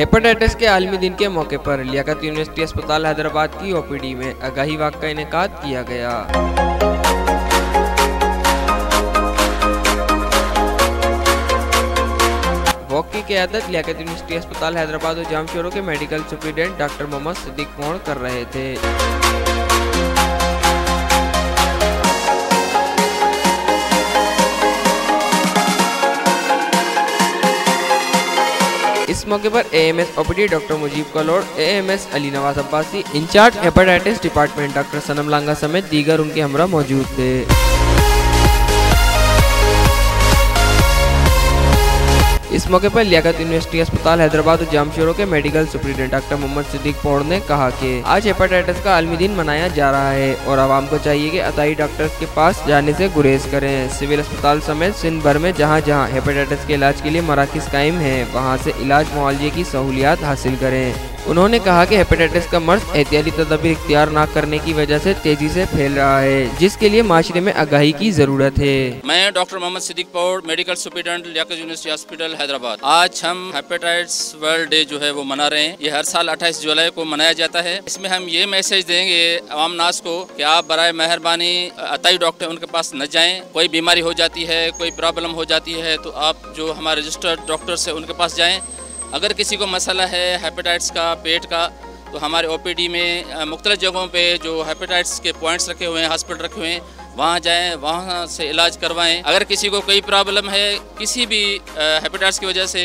Hepatitis के आलमी दिन के मौके पर लियाकत यूनिवर्सिटी अस्पताल हैदराबाद की ओपीडी में आगाही वाक का इनका किया गया। वॉक की क्यादत लियाकत यूनिवर्सिटी अस्पताल हैदराबाद और जामशोरों के medical superintendent doctor Mohammad Siddiq मोड़ कर रहे थे। इस मौके पर AMS OPD doctor Mujeeb कलोड़ AMS Ali Nawaz Abbasi incharge hepatitis department doctor Sanam Langa समेत दीगर उनके हमरा मौजूद थे। मौके पर लियाकत यूनिवर्सिटी अस्पताल हैदराबाद और जामशोरों के medical superintendent doctor Mohammad Siddiq पौड़ ने कहा कि आज हेपेटाइटिस का आलमी दिन मनाया जा रहा है और आवाम को चाहिए कि अताई डॉक्टर के पास जाने से गुरेज करें। सिविल अस्पताल समेत सिंध भर में जहाँ जहाँ हेपेटाइटिस के इलाज के लिए मराकज कायम है, वहाँ से इलाज मुआवजे की सहूलियात हासिल करें। उन्होंने कहा कि हेपेटाइटिस का मर्ज एहतियाती तदबीर इख्तियार न करने की वजह से तेज़ी से फैल रहा है, जिसके लिए माशरे में आगाही की ज़रूरत है। मैं डॉक्टर मोहम्मद सिद्दीक पौड़, medical superintendent university hospital, Hyderabad. आज हम हेपेटाइटिस वर्ल्ड डे जो है वो मना रहे हैं। ये हर साल 28 जुलाई को मनाया जाता है। इसमें हम ये मैसेज देंगे आवाम नास को की आप बरए मेहरबानी, अतई डॉक्टर उनके पास न जाए। कोई बीमारी हो जाती है, कोई प्रॉब्लम हो जाती है तो आप जो हमारे रजिस्टर्ड डॉक्टर है, उनके पास जाएँ। अगर किसी को मसला है हेपेटाइट्स का, पेट का तो हमारे ओपीडी में मुख्तलिफ़ जगहों पे जो हेपेटाइट्स के पॉइंट्स रखे हुए हैं हॉस्पिटल रखे हुए हैं, वहाँ जाएँ, वहाँ से इलाज करवाएँ। अगर किसी को कोई प्रॉब्लम है, किसी भी हेपेटाइट्स की वजह से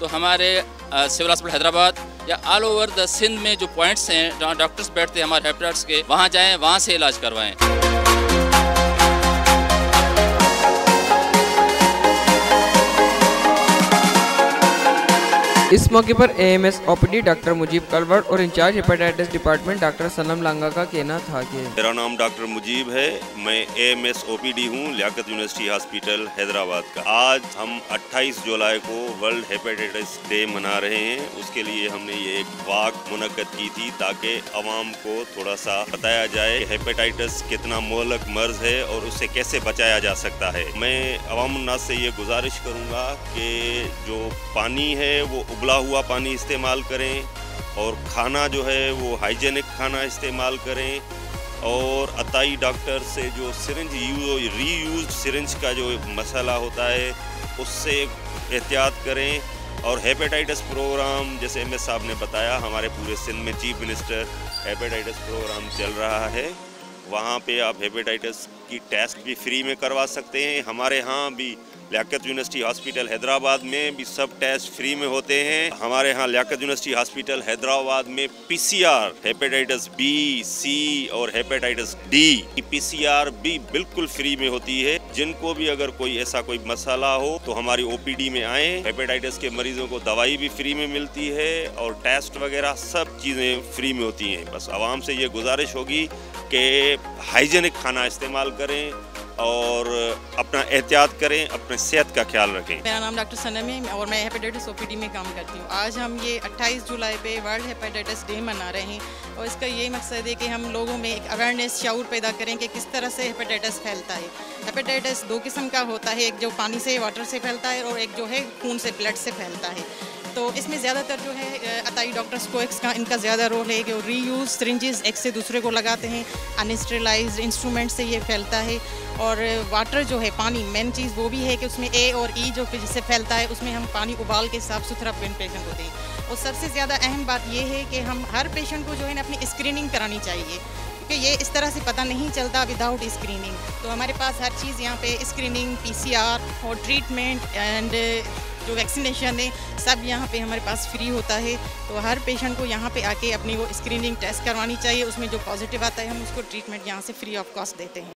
तो हमारे सिविल हॉस्पिटल हैदराबाद या ऑल ओवर द सिंध में जो पॉइंट्स हैं, जहाँ डॉक्टर्स बैठते हैं हमारे हेपेटाइट्स के, वहाँ जाएँ, वहाँ से इलाज करवाएँ। इस मौके पर एएमएस ओपीडी डॉक्टर मुजीब कलवर्ट और incharge hepatitis department doctor Sanam Langa का कहना था कि मेरा नाम डॉक्टर मुजीब है। मैं एएमएस ओपीडी हूँ, लियाकत यूनिवर्सिटी हॉस्पिटल, हैदराबाद का। आज हम 28 जुलाई को वर्ल्ड हेपेटाइटिस डे मना रहे हैं। उसके लिए हमने ये एक वाक मुनद की थी ताकि आवाम को थोड़ा सा बताया जाए हेपेटाइटिस कितना मोहलक मर्ज है और उससे कैसे बचाया जा सकता है। मैं अवाम से ये गुजारिश करूँगा कि जो पानी है वो उबला हुआ पानी इस्तेमाल करें और खाना जो है वो हाइजेनिक खाना इस्तेमाल करें। और अताई डॉक्टर से जो syringe use reuse syringe का जो मसला होता है, उससे एहतियात करें। और हेपेटाइटिस प्रोग्राम, जैसे एम साहब ने बताया, हमारे पूरे सिंध में चीफ मिनिस्टर हेपेटाइटिस प्रोग्राम चल रहा है। वहाँ पे आप हेपेटाइटिस की टेस्ट भी फ्री में करवा सकते हैं। हमारे यहाँ भी लियाकत यूनिवर्सिटी हॉस्पिटल हैदराबाद में भी सब टेस्ट फ्री में होते हैं। हमारे यहाँ लियाकत यूनिवर्सिटी हॉस्पिटल हैदराबाद में पीसीआर, हेपेटाइटिस बी, सी और हेपेटाइटिस डी पीसीआर भी बिल्कुल फ्री में होती है। जिनको भी अगर कोई ऐसा कोई मसाला हो तो हमारी ओपीडी में आए। हेपेटाइटिस के मरीजों को दवाई भी फ्री में मिलती है और टेस्ट वगैरह सब चीज़ें फ्री में होती हैं। बस आवाम से ये गुजारिश होगी कि हाइजेनिक खाना इस्तेमाल करें और अपना एहतियात करें, अपने सेहत का ख्याल रखें। मेरा नाम डॉक्टर सनम है और मैं हेपेटाइटिस ओपीडी में काम करती हूँ। आज हम ये 28 जुलाई पे वर्ल्ड हेपेटाइटिस डे मना रहे हैं और इसका यही मकसद है कि हम लोगों में एक अवेयरनेस शाऊर पैदा करें कि किस तरह से हेपेटाइटिस फैलता है। हेपेटाइटिस दो किस्म का होता है, एक जो पानी से वाटर से फैलता है और एक जो है खून से ब्लड से फैलता है। तो इसमें ज़्यादातर जो है अताई डॉक्टर्स को इसका, इनका ज़्यादा रोल है कि वो री यूज़ सरिंजेस एक से दूसरे को लगाते हैं अनस्टरलाइज इंस्ट्रूमेंट से ये फैलता है और वाटर जो है, पानी मेन चीज़ वो भी है कि उसमें ए और ई e जो कि जिससे फैलता है, उसमें हम पानी उबाल के साफ़ सुथरा पेन पेशेंट को दें और सबसे ज़्यादा अहम बात ये है कि हम हर पेशेंट को जो है ना, अपनी स्क्रीनिंग करानी चाहिए, क्योंकि ये इस तरह से पता नहीं चलता विदाउट स्क्रीनिंग तो हमारे पास हर चीज़ यहाँ पे स्क्रीनिंग पीसीआर और ट्रीटमेंट एंड जो वैक्सीनेशन है, सब यहाँ पे हमारे पास फ्री होता है। तो हर पेशेंट को यहाँ पे आके अपनी वो स्क्रीनिंग टेस्ट करवानी चाहिए, उसमें जो पॉजिटिव आता है, हम उसको ट्रीटमेंट यहाँ से फ्री ऑफ़ कॉस्ट देते हैं।